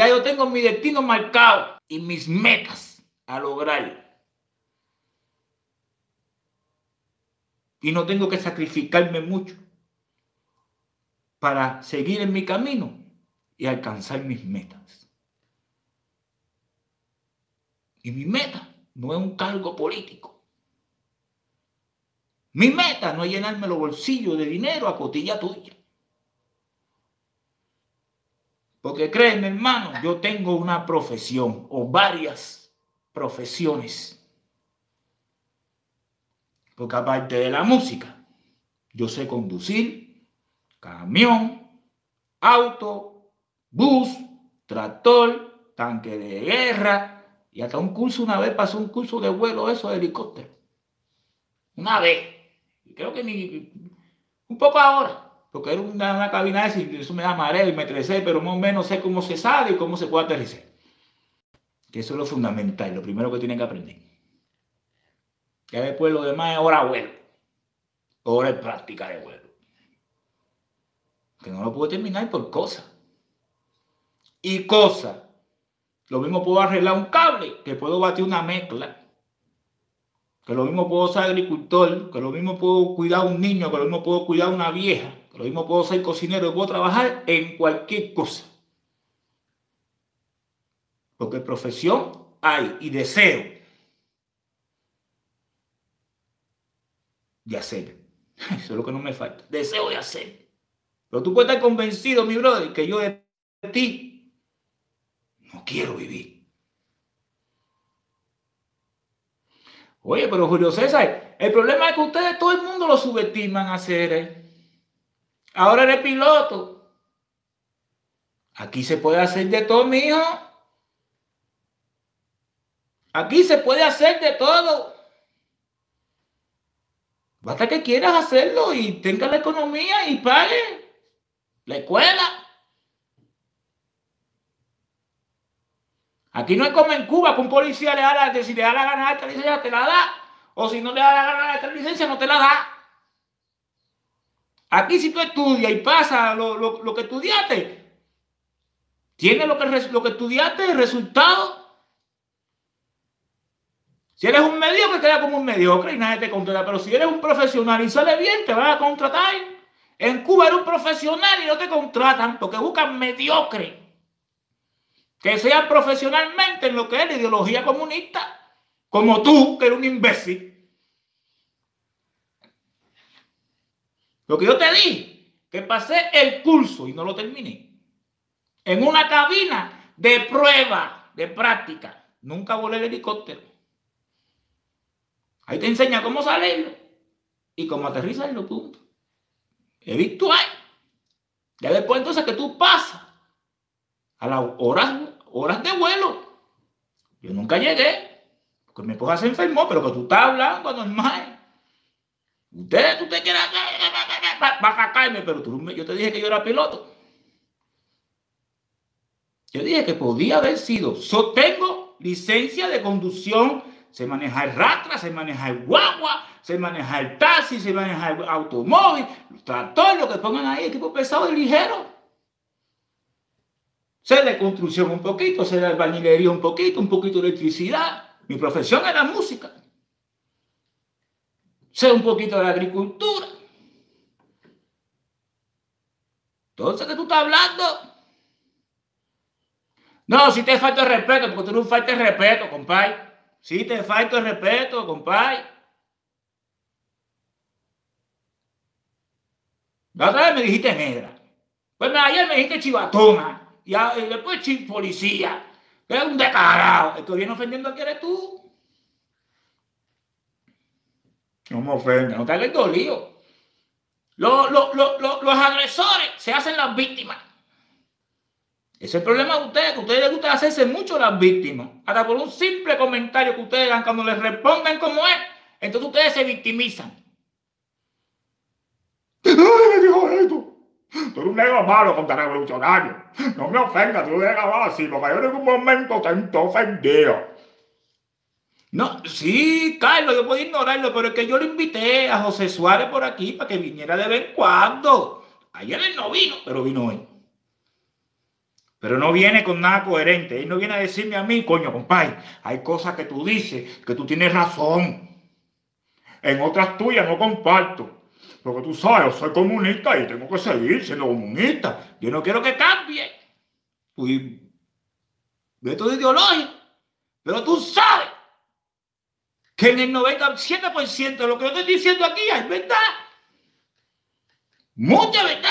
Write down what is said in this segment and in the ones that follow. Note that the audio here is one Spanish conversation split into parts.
ya yo tengo mi destino marcado y mis metas a lograr. Y no tengo que sacrificarme mucho para seguir en mi camino y alcanzar mis metas. Y mi meta no es un cargo político. Mi meta no es llenarme los bolsillos de dinero a cotilla tuya. Porque créeme, hermano, yo tengo una profesión o varias profesiones. Porque aparte de la música, yo sé conducir camión, auto, bus, tractor, tanque de guerra y hasta un curso una vez pasó un curso de vuelo eso de helicóptero. Una vez. Creo que ni un poco ahora porque era una, cabina de eso me da mareo y me estresé, pero más o menos sé cómo se sale y cómo se puede aterrizar. Que eso es lo fundamental, lo primero que tienen que aprender. Ya después lo demás es hora vuelo, hora de práctica de vuelo. Que no lo puedo terminar por cosas. Y cosas. Lo mismo puedo arreglar un cable, que puedo batir una mezcla que lo mismo puedo ser agricultor, que lo mismo puedo cuidar a un niño, que lo mismo puedo cuidar a una vieja, que lo mismo puedo ser cocinero, puedo trabajar en cualquier cosa. Porque profesión hay y deseo de hacer. Eso es lo que no me falta. Deseo de hacer. Pero tú puedes estar convencido, mi brother, que yo de ti no quiero vivir. Oye, pero Julio César, el problema es que ustedes todo el mundo lo subestiman a. Ahora eres piloto. Aquí se puede hacer de todo, mijo. Aquí se puede hacer de todo. Basta que quieras hacerlo y tengas la economía y pague la escuela. Aquí no es como en Cuba que un policía le da la, si le da la gana esta licencia, te la da. O si no le da la gana esta licencia, no te la da. Aquí si tú estudias y pasas lo, que estudiaste, tienes lo que, lo que estudiaste, el resultado. Si eres un mediocre, queda como un mediocre y nadie te contrata. Pero si eres un profesional y sale bien, te van a contratar. En Cuba eres un profesional y no te contratan porque buscan mediocre que sea profesionalmente en lo que es la ideología comunista, como tú, que eres un imbécil. Lo que yo te di, que pasé el curso y no lo terminé, en una cabina de prueba, de práctica. Nunca volé el helicóptero. Ahí te enseña cómo salirlo y cómo aterrizarlo, punto. Es virtual. Ya después entonces que tú pasas a las horas, horas de vuelo. Yo nunca llegué, porque mi esposa se enfermó, pero que tú estás hablando normal. Usted, tú te quieres va a caerme, pero tú, yo te dije que yo era piloto. Yo dije que podía haber sido. So, tengo licencia de conducción, se maneja el ratra, se maneja el guagua, se maneja el taxi, se maneja el automóvil, tractor, lo que pongan ahí, equipo pesado y ligero. Sé de construcción un poquito, sé de albañilería un poquito, un poquito de electricidad. Mi profesión es la música. Sé un poquito de la agricultura. Entonces, ¿qué tú estás hablando? No, si te falta el respeto, porque tú no falta el respeto, compadre. Si te falta el respeto, compadre. La otra vez me dijiste negra. Pues ayer me dijiste chivatona y, después chip policía, es un descarado. El que viene ofendiendo aquí eres tú. No me ofende, no te hagas dolido. Los, los, los, los, agresores se hacen las víctimas. Ese es el problema de ustedes, que a ustedes les gusta hacerse mucho las víctimas. Hasta por un simple comentario que ustedes dan cuando les responden como es, entonces ustedes se victimizan. ¡Ay, me dijo esto! Tú eres un negro malo contra revolucionario. No me ofendas, tú eres malo así, porque yo en ningún momento te ofendido. No, sí, Carlos, yo puedo ignorarlo, pero es que yo lo invité a José Suárez por aquí para que viniera de vez en cuando. Ayer él no vino, pero vino hoy. Pero no viene con nada coherente. Él no viene a decirme a mí, coño, compadre, hay cosas que tú dices que tú tienes razón. En otras tuyas no comparto. Porque tú sabes, yo soy comunista y tengo que seguir siendo comunista. Yo no quiero que cambie. Pues, método ideológico. Pero tú sabes que en el 97% de lo que yo estoy diciendo aquí es verdad. Mucha verdad.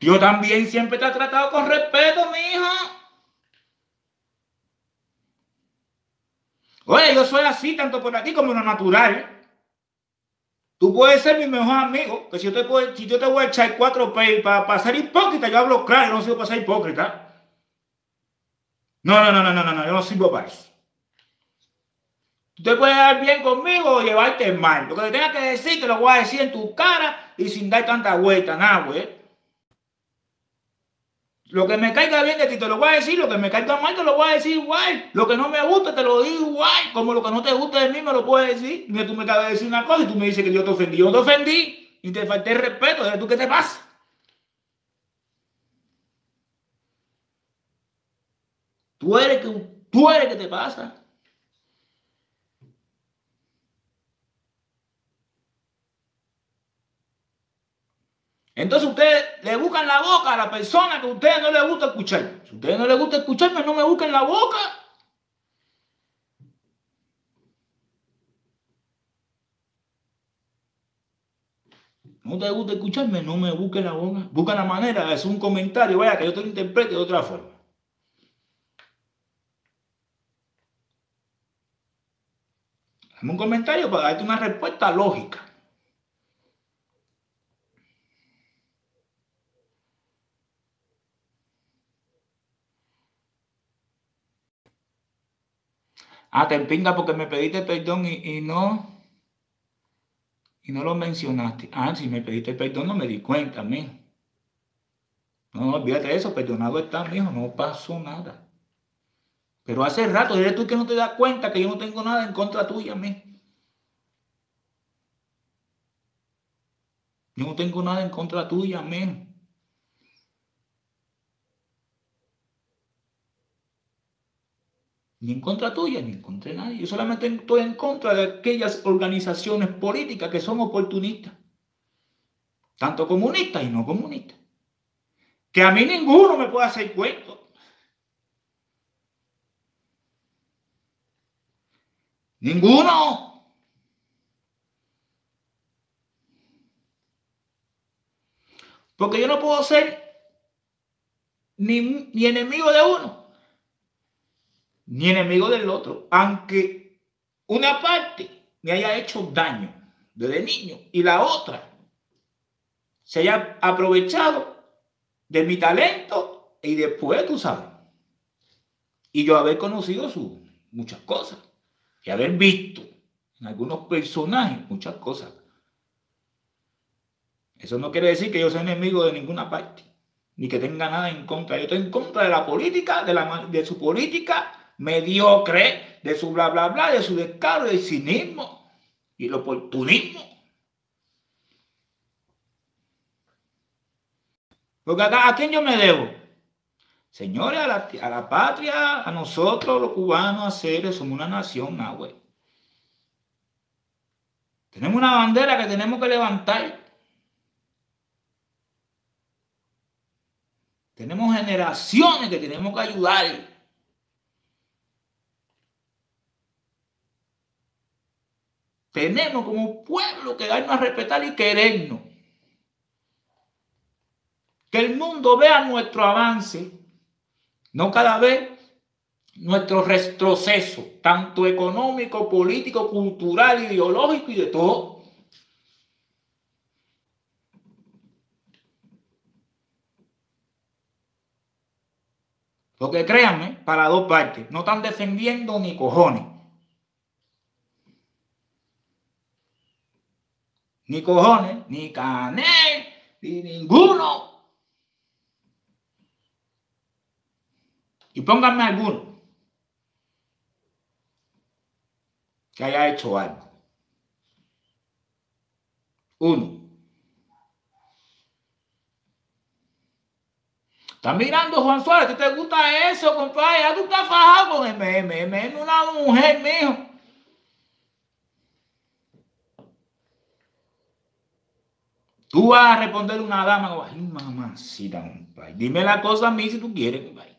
Yo también siempre te he tratado con respeto, mi hijo. Oye, yo soy así tanto por aquí como en lo natural. Tú puedes ser mi mejor amigo, que si yo te, si yo te voy a echar cuatro pay para, pasar ser hipócrita, yo hablo claro, yo no sirvo para ser hipócrita. No, no, no, no, no, no, yo no sirvo para eso. Tú te puedes dar bien conmigo o llevarte mal. Lo que te tenga que decir, te lo voy a decir en tu cara y sin dar tanta vuelta, nada, güey. Lo que me caiga bien de ti te lo voy a decir, lo que me caiga mal te lo voy a decir igual. Lo que no me gusta te lo digo igual. Como lo que no te gusta de mí me lo puedes decir. Mira, tú me acabas de decir una cosa y tú me dices que yo te ofendí. Yo te ofendí y te falté respeto. ¿Tú qué te pasa? Tú eres que, tú eres que te pasa. Entonces ustedes le buscan la boca a la persona que a ustedes no les gusta escuchar. Si a ustedes no les gusta escucharme, no me busquen la boca. No te gusta escucharme, no me busquen la boca. Busca la manera de hacer un comentario, vaya, que yo te lo interprete de otra forma. Hazme un comentario para darte una respuesta lógica. Ah, te empinga porque me pediste perdón y, no. Y no lo mencionaste. Ah, si me pediste perdón, no me di cuenta, mijo. No, no, olvídate de eso, perdonado está, mijo, no pasó nada. Pero hace rato, eres tú que no te das cuenta que yo no tengo nada en contra tuya, mijo. Yo no tengo nada en contra tuya, mijo. Ni en contra tuya, ni en contra de nadie. Yo solamente estoy en contra de aquellas organizaciones políticas que son oportunistas, tanto comunistas y no comunistas. Que a mí ninguno me puede hacer cuento. Ninguno. Porque yo no puedo ser ni, ni enemigo de uno ni enemigo del otro, aunque una parte me haya hecho daño desde niño y la otra se haya aprovechado de mi talento y después, tú sabes, y yo haber conocido su, muchas cosas y haber visto en algunos personajes muchas cosas. Eso no quiere decir que yo sea enemigo de ninguna parte, ni que tenga nada en contra. Yo estoy en contra de la política, de, la, de su política mediocre, de su bla, bla, bla, de su descaro, del cinismo y el oportunismo. Porque acá, ¿a quién yo me debo? Señores, a la, a la patria, a nosotros los cubanos, a seres, somos una nación, ah. Tenemos una bandera que tenemos que levantar. Tenemos generaciones que tenemos que ayudar. Tenemos como pueblo que darnos a respetar y querernos. Que el mundo vea nuestro avance, no cada vez nuestro retroceso, tanto económico, político, cultural, ideológico y de todo. Porque créanme, para dos partes, no están defendiendo ni cojones. ni cojones, ni canel, ni ninguno. Y pónganme alguno que haya hecho algo. Uno. Estás mirando, Juan Suárez, ¿te gusta eso, compadre? Ya tú estás fajado con MM. Una mujer, mijo. Tú vas a responder una dama, ay, mamacita, compadre. Dime la cosa a mí si tú quieres, compadre.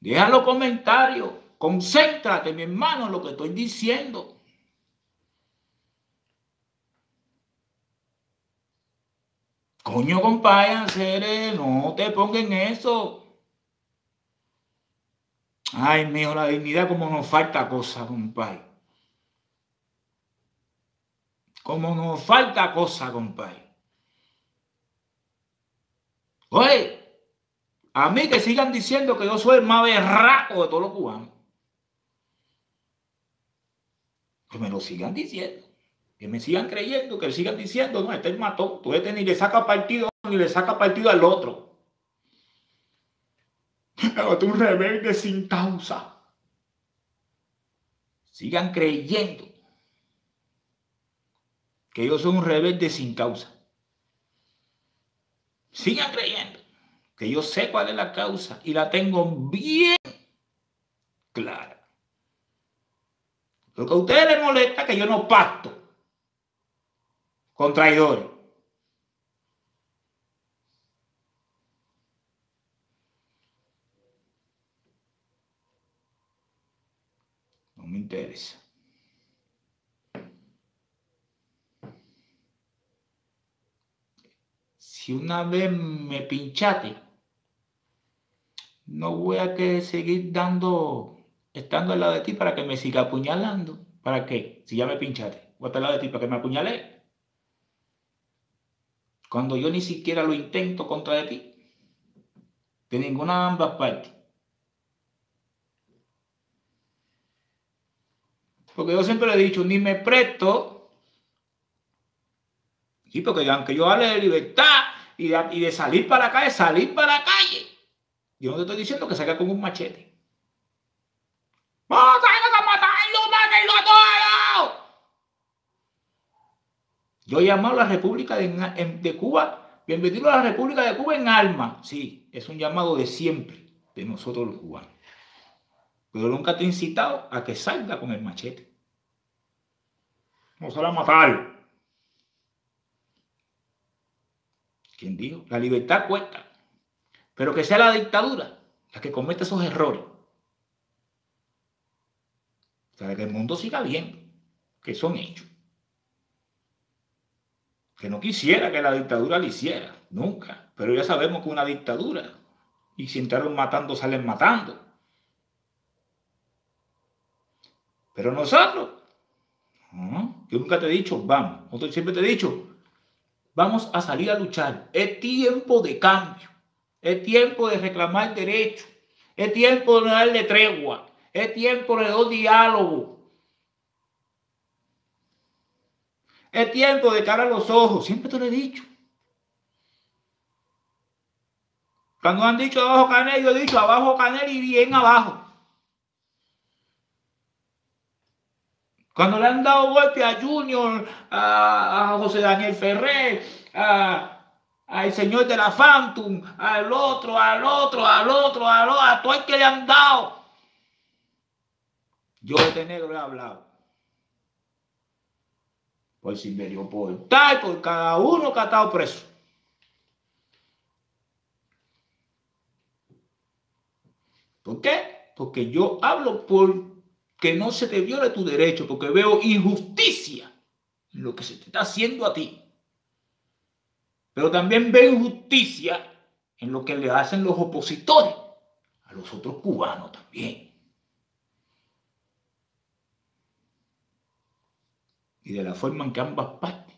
Deja los comentarios. Concéntrate, mi hermano, en lo que estoy diciendo. Coño, compadre, no te pongan eso. Ay, mío, la dignidad como nos falta cosa, compadre. Como nos falta cosa, compadre. Oye, a mí que sigan diciendo que yo soy el más berraco de todos los cubanos. Que me lo sigan diciendo que me sigan creyendo, que sigan diciendo, no, este mató, tú este ni le saca partido ni le saca partido al otro. Tú un rebelde sin causa. Sigan creyendo que yo soy un rebelde sin causa. Sigan creyendo que yo sé cuál es la causa y la tengo bien clara. Lo que a ustedes les molesta es que yo no pacto con traidores. No me interesa. Si una vez me pinchate, no voy a que seguir dando, estando al lado de ti para que me siga apuñalando. ¿Para qué? Si ya me pinchate, voy a al lado de ti para que me apuñale cuando yo ni siquiera lo intento contra de ti, de ninguna de ambas partes. Porque yo siempre le he dicho, ni me presto, sí, porque aunque yo hable de libertad y de, salir para la calle, salir para la calle, yo no te estoy diciendo que salga con un machete. ¡Vamos a matarlo, mátenlo a todos! Yo he llamado a la República de, Cuba, bienvenido a la República de Cuba en alma. Sí, es un llamado de siempre, de nosotros los cubanos. Pero nunca te he incitado a que salga con el machete. Se la matar. ¿Quién dijo? La libertad cuesta. Pero que sea la dictadura la que cometa esos errores. Para que el mundo siga viendo que son hechos que no quisiera que la dictadura lo hiciera, nunca. Pero ya sabemos que una dictadura, y si entraron matando, salen matando. Pero nosotros, yo nunca te he dicho, vamos, nosotros siempre te he dicho, vamos a salir a luchar. Es tiempo de cambio, es tiempo de reclamar derechos, es tiempo de darle tregua, es tiempo de dar diálogo. Es tiempo de cara a los ojos. Siempre te lo he dicho. Cuando han dicho abajo Canel, yo he dicho abajo Canel y bien abajo. Cuando le han dado golpe a Junior, a, José Daniel Ferrer, al señor de la Phantom, al otro, al otro, al otro, al otro, a todo el que le han dado. Yo de este negro he hablado por Silverio Portal, por cada uno que ha estado preso. ¿Por qué? Porque yo hablo por que no se te viole tu derecho, porque veo injusticia en lo que se te está haciendo a ti. Pero también veo injusticia en lo que le hacen los opositores a los otros cubanos también. y de la forma en que ambas partes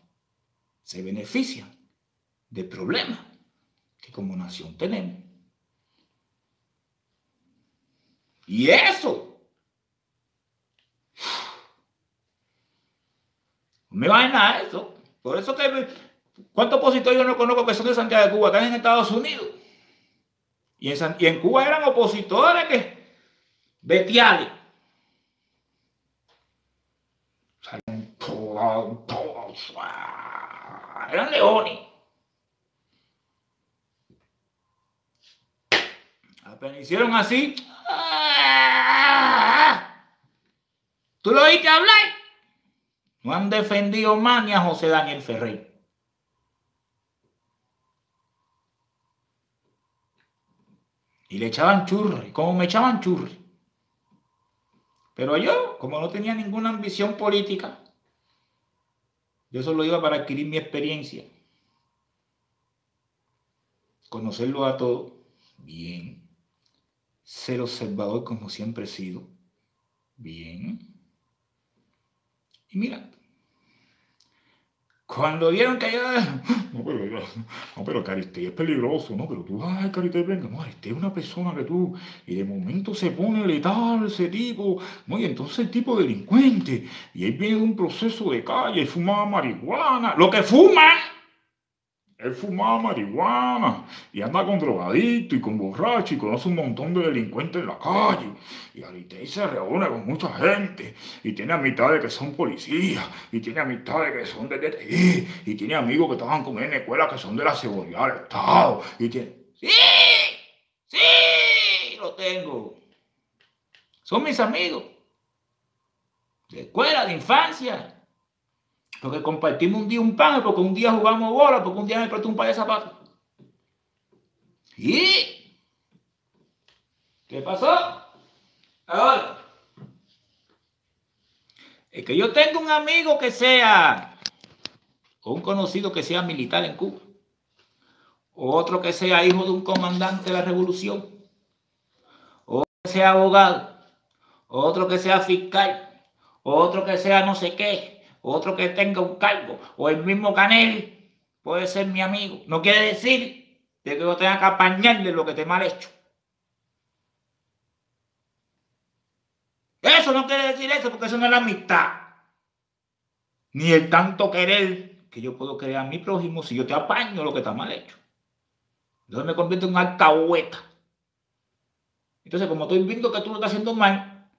se benefician del problema que como nación tenemos. Y eso me va a nada eso. Por eso que ¿cuántos opositores yo no conozco que son de Santiago de Cuba, están en Estados Unidos? Y en, y en Cuba eran opositores que betiales eran leones. Apenas hicieron así. ¿Tú lo oíste hablar? No han defendido más a José Daniel Ferrer. Y le echaban churri, como me echaban churri. Pero yo, como no tenía ninguna ambición política, yo solo iba para adquirir mi experiencia. Conocerlo a todo bien. Ser observador como siempre he sido. Bien. Y mira, cuando vieron que yo... No, pero, no, es peligroso, ¿no? Pero tú, ay, Cariste, venga, no, Cariste es una persona que tú... Y de momento se pone letal ese tipo, ¿no? Y entonces el tipo delincuente. Y él viene un proceso de calle, fumaba marihuana. Lo que fuma él fumaba marihuana y anda con drogadicto y con borracho y conoce un montón de delincuentes en la calle. Y ahorita se reúne con mucha gente y tiene amistades que son policías y tiene amistades que son de DTI y tiene amigos que estaban con él en la escuela que son de la seguridad del Estado. Y tiene... ¡Sí! ¡Sí! Lo tengo. Son mis amigos. De escuela, de infancia. Porque compartimos un día un pan, porque un día jugamos bola, porque un día me prestó un par de zapatos. ¿Y? ¿Qué pasó? Ahora. Es que yo tengo un amigo que sea, un conocido que sea militar en Cuba, o otro que sea hijo de un comandante de la revolución, o que sea abogado, otro que sea fiscal, otro que sea no sé qué, otro que tenga un cargo, o el mismo Canel, puede ser mi amigo. No quiere decir de que yo tenga que apañarle lo que te mal hecho. Eso no quiere decir eso, porque eso no es la amistad. Ni el tanto querer que yo puedo querer a mi prójimo si yo te apaño lo que está mal hecho. Entonces me convierto en alcahueta. Entonces, como estoy viendo que tú lo estás haciendo mal,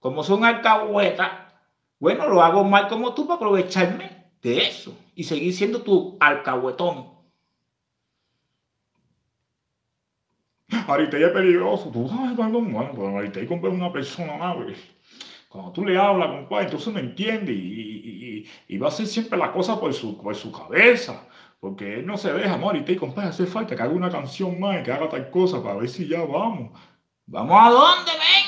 como soy un alcahueta, bueno, lo hago mal como tú para aprovecharme de eso y seguir siendo tu alcahuetón. Aritei es peligroso, tú sabes cuando bueno, pero Aritei compra una persona amable. Cuando tú le hablas, compadre, entonces me entiende y, y, va a hacer siempre la cosa por su, por su cabeza. Porque él no se deja, amor, Aritei, compadre, hace falta que haga una canción más, que haga tal cosa para ver si ya vamos. ¿Vamos a dónde, ven?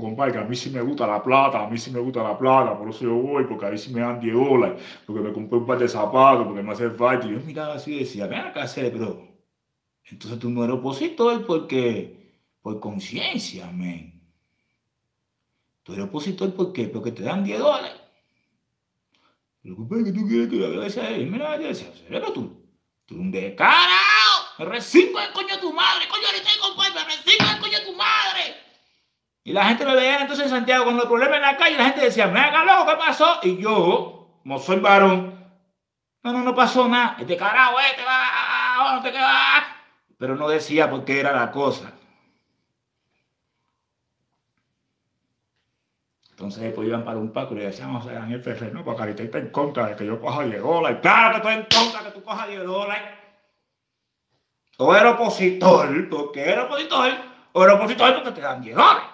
Compadre, que a mí sí me gusta la plata, a mí sí me gusta la plata, por eso yo voy, porque a mí sí me dan 10 dólares, porque me compré un par de zapatos, porque me hace falta. Y yo miraba así y decía, ven acá, pero entonces tú no eres opositor porque, por conciencia, men. Tú eres opositor porque, porque te dan 10 dólares. Pero compadre, que tú quieres que yo decía, mira, yo decía, pero tú, tú un descarado, me recinco el coño de tu madre, coño, ahorita compadre, me el coño de tu madre. Y la gente me veía entonces en Santiago con los problemas en la calle, la gente decía, me haga loco, ¿qué pasó? Y yo, como soy varón, no, no, no pasó nada. Este carajo, este va, no te queda. Pero no decía por qué era la cosa. Entonces después iban para un paco y le decíamos a Daniel Ferrer, no, porque ahorita está en contra de que yo coja 10 dólares. Claro que estoy en contra de que tú cojas 10 dólares. O eres opositor, porque eres opositor, o eres opositor porque te dan 10 dólares.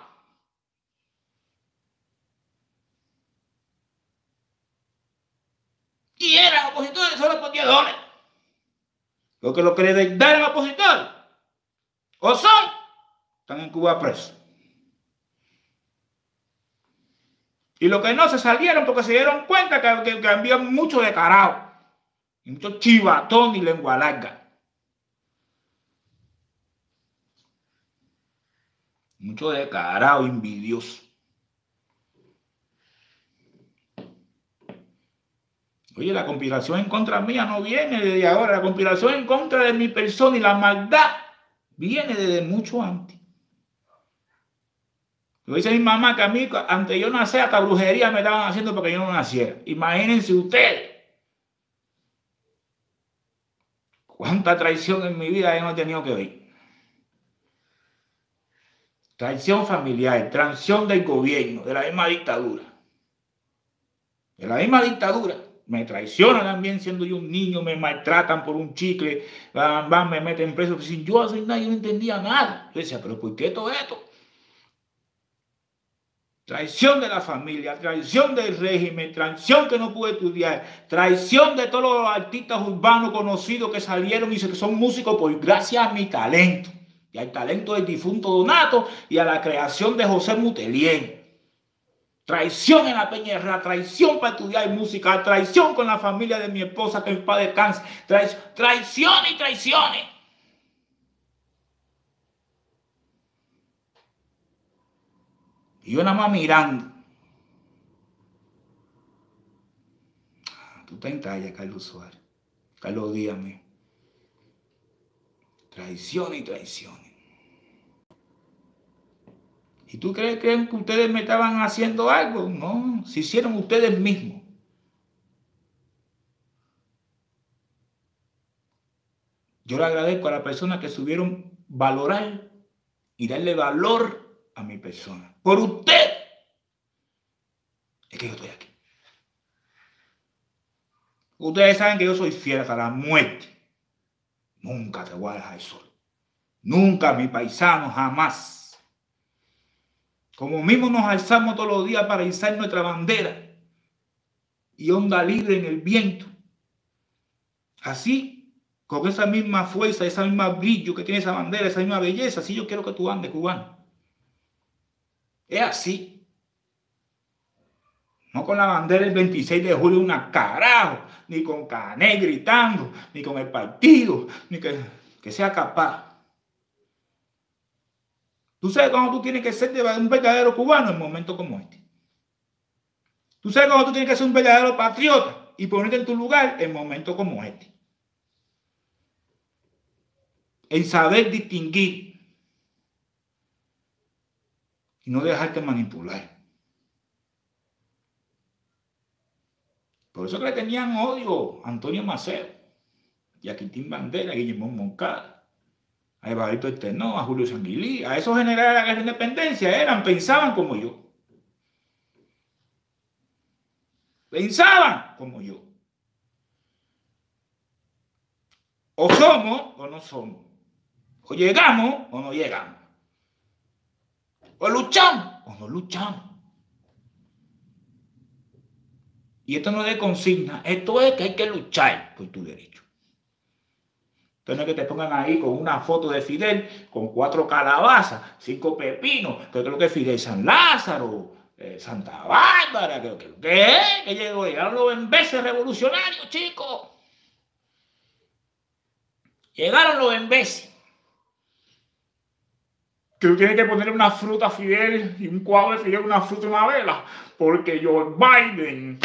Y eran opositores solo por 10 dólares. Porque lo que le dan opositores o son, están en Cuba presos. Y lo que no se salieron porque se dieron cuenta que, que, mucho de carajo, y mucho chivatón y lengua larga. Mucho de carajo envidioso. Oye, la conspiración en contra mía no viene desde ahora. La conspiración en contra de mi persona y la maldad viene desde mucho antes. Lo dice mi mamá que a mí, antes yo nací, hasta brujería me estaban haciendo porque yo no naciera. Imagínense ustedes. Cuánta traición en mi vida yo no he tenido que ver. Traición familiar, traición del gobierno, de la misma dictadura. De la misma dictadura me traicionan también siendo yo un niño, me maltratan por un chicle, van, me meten preso. Sin yo hacer nada, yo no entendía nada. Yo decía, pero ¿por qué todo esto? Traición de la familia, traición del régimen, traición que no pude estudiar, traición de todos los artistas urbanos conocidos que salieron y que son músicos por gracias a mi talento y al talento del difunto Donato y a la creación de José Mutelier. Traición en la Peña traición para estudiar música, traición con la familia de mi esposa que es padre cáncer, traición y traiciones. Y yo nada más mirando. Ah, tú estás en talla, Carlos Suárez. Carlos Díaz. Traición y traiciones. ¿Y tú crees que ustedes me estaban haciendo algo? No, se hicieron ustedes mismos. Yo le agradezco a las personas que subieron valorar y darle valor a mi persona. Por usted es que yo estoy aquí. Ustedes saben que yo soy fiel hasta la muerte. Nunca te voy a dejar solo. Nunca, mi paisano, jamás. Como mismo nos alzamos todos los días para izar nuestra bandera y onda libre en el viento. Así, con esa misma fuerza, esa misma brillo que tiene esa bandera, esa misma belleza, así yo quiero que tú andes, cubano. Es así. No con la bandera el 26 de julio una carajo, ni con Cané gritando, ni con el partido, ni que, que sea capaz Tú sabes cómo tú tienes que ser un verdadero cubano en momentos como este. Tú sabes cómo tú tienes que ser un verdadero patriota y ponerte en tu lugar en momentos como este. En saber distinguir y no dejarte manipular. Por eso que le tenían odio a Antonio Maceo y a Quintín Bandera, a Guillermo Moncada a Evaristo Eterno, a Julio Sanguilí, a esos generales de la independencia, eran, pensaban como yo. Pensaban como yo. O somos o no somos. O llegamos o no llegamos. O luchamos o no luchamos. Y esto no es de consigna, esto es que hay que luchar por tu derecho. Entonces que te pongan ahí con una foto de Fidel, con cuatro calabazas, cinco pepinos, que creo que es Fidel San Lázaro, eh, Santa Bárbara, que, que, que, que llegó, llegaron los embeses revolucionarios, chicos. Llegaron los embeses. Que tú tienes que poner una fruta a Fidel y un cuadro de Fidel, una fruta y una vela, porque Joe Biden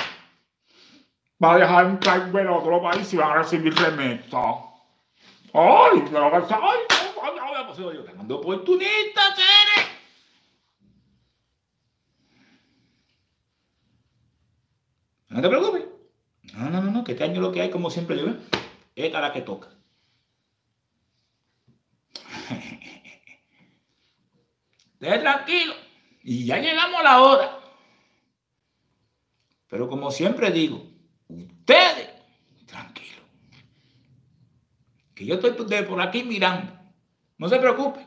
va a dejar un país a otro país y van a recibir remesa. ¡Ay! Pero ¡Ay! ¡Ay! ¡Ay! Pues yo ganando oportunistas, eres. No te preocupes. No, no, no, no, que este año lo que hay, como siempre yo, esta es la que toca. Esté tranquilo. Y ya llegamos a la hora. Pero como siempre digo, ustedes, que yo estoy por aquí mirando. No se preocupe,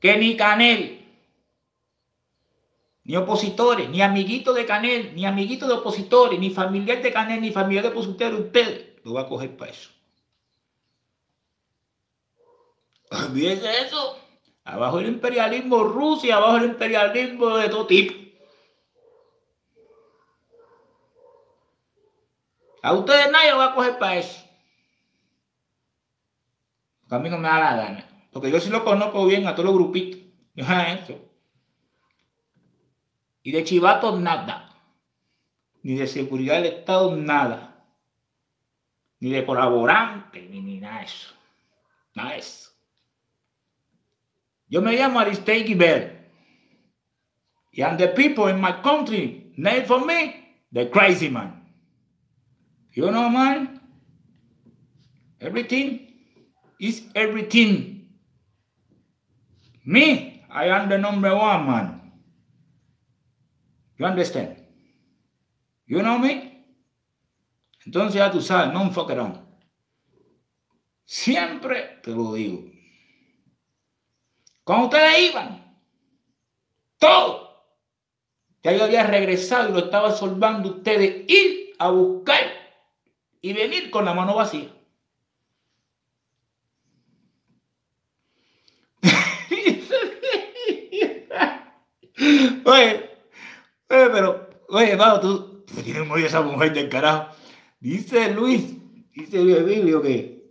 que ni Canel, ni opositores, ni amiguitos de Canel, ni amiguitos de opositores, ni familiar de Canel, ni familiar de opositores, usted lo va a coger para eso. Eso. Abajo el imperialismo ruso y abajo el imperialismo de todo tipo. A ustedes nadie lo va a coger para eso a mí no me da la gana. Porque yo sí lo conozco bien a todos los grupitos. Y de chivatos nada. Ni de seguridad del Estado nada. Ni de colaborante, ni, nada de eso. Nada de eso. Yo me llamo Aristide Bell. And the people in my country name for me the crazy man. You know, man? Everything is everything. Me, I am the number one man. You understand? You know me? Entonces ya tú sabes, no fuck Siempre te lo digo. Cuando ustedes iban, todo, ya yo había regresado y lo estaba solvando ustedes ir a buscar y venir con la mano vacía. Oye, oye, pero, oye, hermano, tú, tú tienes muy esa mujer del carajo. Dice Luis, dice Luis Emilio que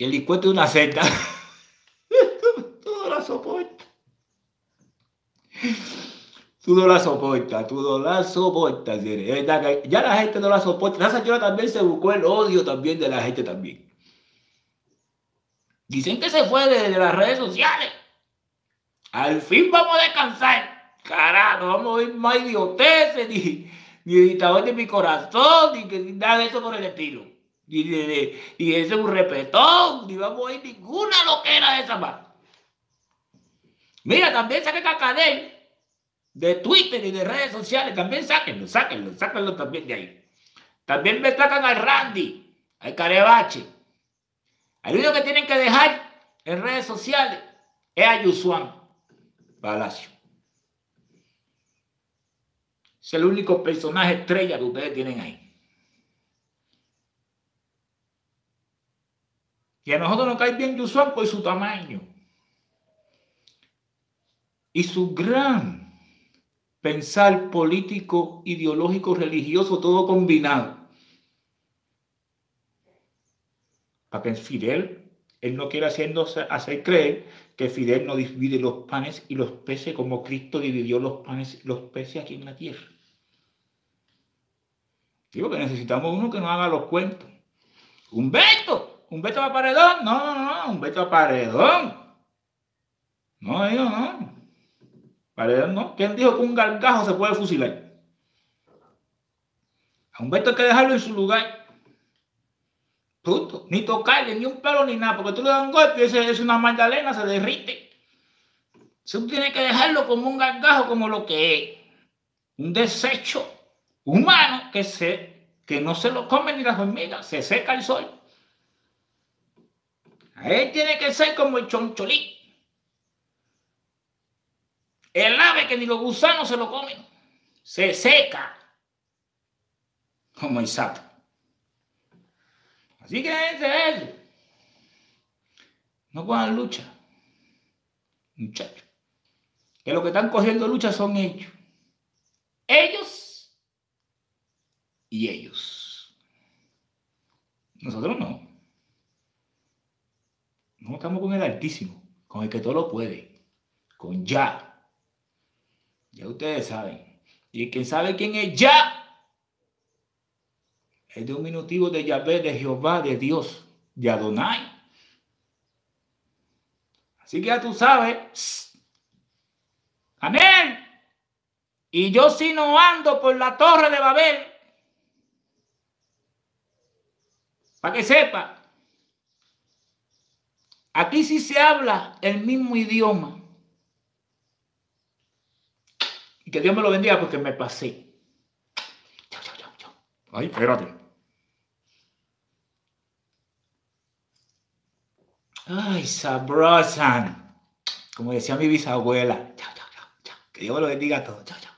que el licuete es una secta. tú no la soportas. Tú no la soportas, tú no la soportas. Ya la gente no la soporta. Esa señora también se buscó el odio también de la gente también. Dicen que se fue de, las redes sociales. Al fin vamos a descansar. Carajo, vamos a ir más idioteces, ni, ni dictador de mi corazón, ni, ni nada de eso por el estilo. Y, ese es un repetón, ni vamos a ir ninguna loquera de esa más. Mira, también saque Cacadel de Twitter y de redes sociales, también sáquenlo, sáquenlo, sáquenlo también de ahí. También me sacan al Randy, al Carebache. El único que tienen que dejar en redes sociales es a Yusuan Palacio. Es el único personaje estrella que ustedes tienen ahí. Y a nosotros nos cae bien Yusuan por su tamaño. Y su gran pensar político, ideológico, religioso, todo combinado. Para que Fidel, él no haciéndose, hacer creer que Fidel no divide los panes y los peces como Cristo dividió los panes y los peces aquí en la tierra. Digo que necesitamos uno que nos haga los cuentos. Humberto, ¿Un Beto a paredón? No, no, no, un Beto a paredón. No, yo no. Paredón no. ¿Quién dijo que un gargajo se puede fusilar? A un Beto hay que dejarlo en su lugar. Ni tocarle, ni un pelo, ni nada. Porque tú le das un golpe y ese es una magdalena, se derrite. Tú tienes que dejarlo como un gargajo, como lo que es. Un desecho humano que, se, que no se lo comen ni las hormigas, se seca el sol. Él tiene que ser como el choncholí. El ave que ni los gusanos se lo comen. Se seca. Como el sapo. Así que es eso. No pongan lucha. Muchachos. Que los que están cogiendo lucha son ellos. Ellos y ellos. Nosotros no. No estamos con el Altísimo, con el que todo lo puede, con Ya. Ya ustedes saben. Y quien sabe quién es Ya, es de un minutivo de Yahvé, de Jehová, de Dios, de Adonai. Así que ya tú sabes. Amén. Y yo si no ando por la torre de Babel. Para que sepa. Aquí sí se habla el mismo idioma. Y que Dios me lo bendiga porque me pasé. Ay, espérate. Ay, sabrosan. Como decía mi bisabuela. Chao, chao, chao. Que Dios lo bendiga a todos. Chao, chao.